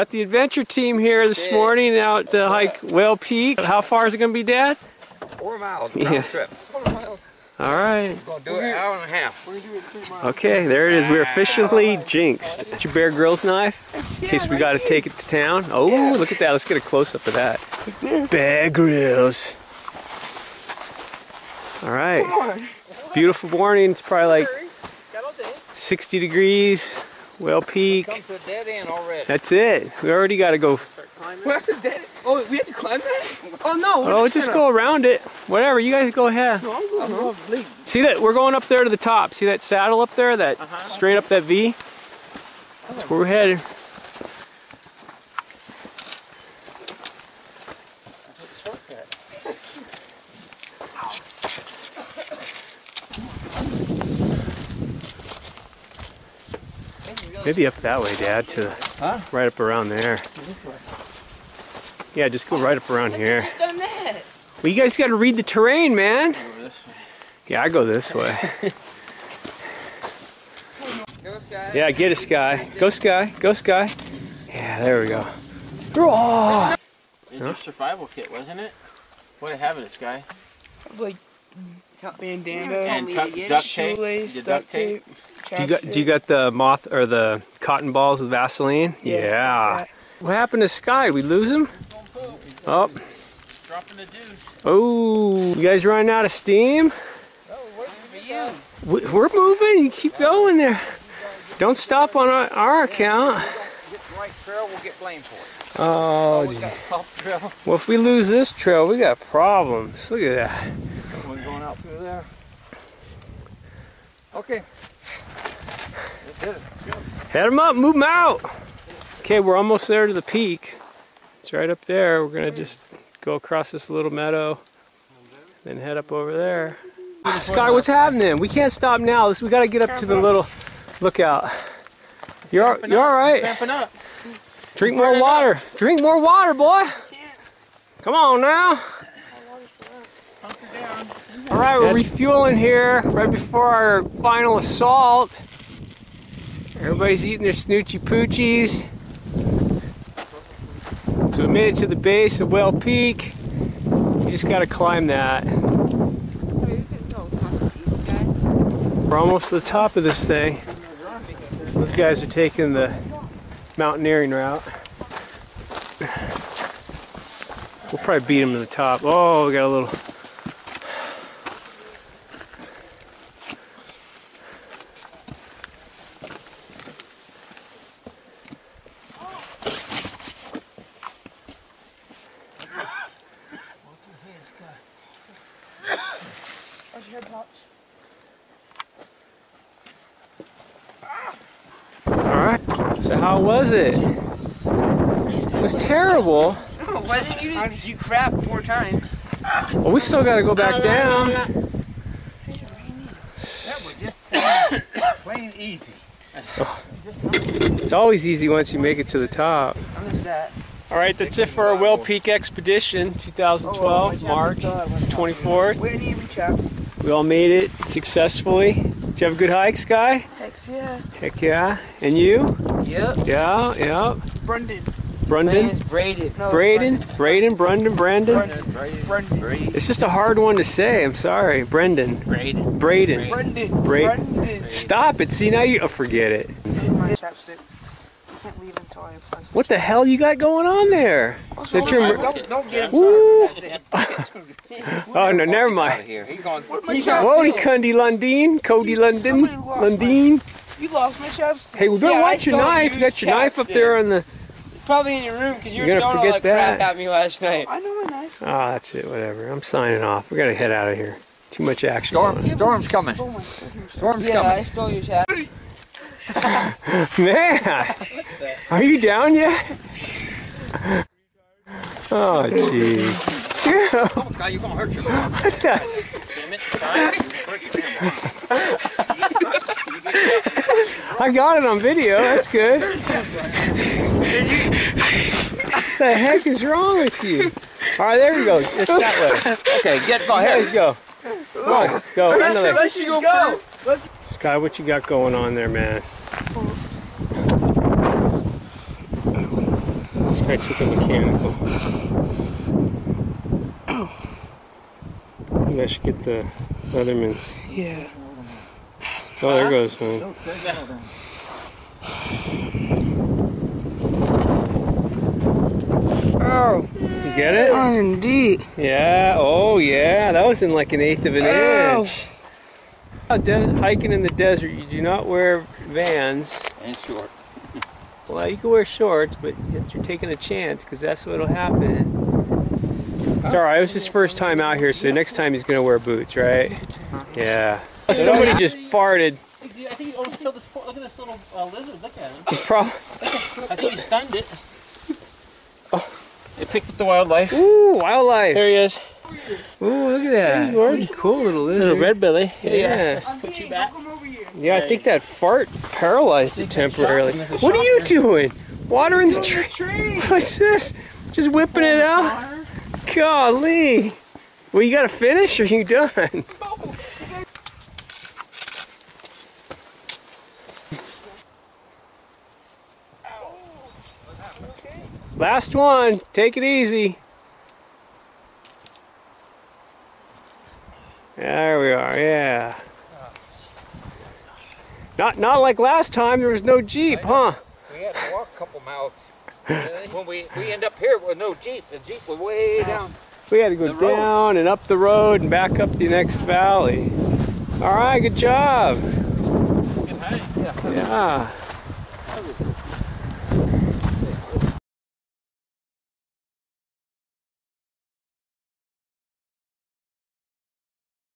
Got the adventure team here this Okay. morning out to uh, hike Whale Peak. How far is it going to be, Dad? Four miles Yeah. round trip. All right. Gonna do it an hour and a half. Okay, there it is. We're ah. officially jinxed. Got your Bear Grylls knife in case we got to take it to town. Oh, look at that. Let's get a close up of that. Bear Grylls. All right. Beautiful morning. It's probably like 60 degrees. Whale Peak. Come to a dead end already. That's it. We already got to go. Well, that's a dead. Oh, we had to climb that? Oh no. we're Oh, just gonna- go around it. Whatever. You guys go ahead. No, I'm going off. See that? We're going up there to the top. See that saddle up there? That straight up that V? That's where we're headed. Maybe up that way, Dad, to Huh? right up around there. Yeah, just go right up around here. Just done that. Well, you guys got to read the terrain, man. Yeah, I go this way. Go, Sky. Yeah, get a sky. Go sky. Go sky. Yeah, there we go. Oh, It's your survival kit, wasn't it? What did I have in this guy? Like, bandana, And tuck, duct tape. shoelace, duct duct tape. tape. Do you got do you got the moth or the cotton balls with Vaseline? Yeah. Yeah. What happened to Sky? We lose him? Oh, Dropping the deuce. oh! You guys running out of steam? For you. We- We're moving. You keep going there. Don't stop on our, our account. Get right trail, we'll get blamed for it. Oh, We gee. got tough trail. well, if we lose this trail, we got problems. Look at that. We're going out through there. Okay. Let's hit it. Let's go. Head them up, move them out. Okay, we're almost there to the peak. It's right up there. We're gonna just go across this little meadow, then head up over there. Sky, what's happening? We can't stop now. This- We gotta get up to the little lookout. You're you're all right. Drink more water. Drink more water, boy. Come on now. All right, we're refueling here right before our final assault. Everybody's eating their snoochie poochies. So we made it to the base of Whale Peak. We just got to climb that. We're almost to the top of this thing. Those guys are taking the mountaineering route. We'll probably beat them to the top. Oh, we got a little. All right. So how was it? It was terrible. No, why didn't you just you crap four times? Well, we still got to go back down. That was just plain easy. It's always easy once you make it to the top. I missed that. All right, that's it for our Whale Peak Expedition 2012, March 24th. We didn't even chat. We all made it successfully. Did you have a good hike, Sky? Heck yeah. Heck yeah. And you? Yep. Yeah, yeah. Brendan. Brendan? Braden. No, Braden? Braden? Brendan? Brandon? Brendan. Brendan. It's just a hard one to say. I'm sorry. Brendan. Braden. Braden. Brendan. Braden. Brendan. Stop it. See, now you. Oh, forget it. My chapstick. Can't leave until I. What the hell you got going on there? Is that your. Don't, don't get him Oh, no, never mind. of here. He's going. Where'd my Wody chapstick go? Cundy Lundeen, Cody London, Somebody Lundeen. You lost my chapstick. Hey, we better Yeah, I watch your knife. You got your knife up there on the. Probably in your room because you were gonna throwing all forget that crap at me last night. I know my knife. Oh, that's it. Whatever. I'm signing off. We gotta head out of here. Too much action. Storm, going storm's coming. Stole my fucking Storm's Yeah, I coming. stole your chat. Man, are you down yet? Oh, jeez. Dude, Oh, God, you're gonna hurt yourself. what the? I got it on video. That's good. what the heck is wrong with you? All right, there we go. It's that way. Okay, get go Here, ahead. guys go. Come on, go. Another. let's go. Sky, what you got going on there, man? I took a mechanical. Maybe I should get the Leatherman. Yeah. Oh, there goes one. Oh, You get it? indeed. Yeah. Oh, yeah. That was in like an eighth of an Ow. inch. Out des- hiking in the desert, you do not wear Vans. And short. Well, you can wear shorts, but you're taking a chance because that's what'll happen. It's all right. It was his first time out here, so next time he's gonna wear boots, right? Yeah. Somebody just farted. I think you almost killed this. Poor, look at this little uh, lizard. Look at him. He's probably. I think you stunned it. Oh, it picked up the wildlife. Ooh, wildlife. There he is. Ooh, look at that. George. Cool little lizard. Little red belly. Yeah. Put you back. Yeah, I think that fart paralyzed it temporarily. What are you doing? Watering the tree? What's this? Just whipping it out? Golly. Well, you gotta finish or you done? Last one. Take it easy. There we are, yeah. Not not like last time, there was no Jeep, huh? We had to walk a couple miles. when we, we end up here with no Jeep, the Jeep was way down. We had to go down and up the road and back up the next valley. All right, good job. Good hike. Yeah.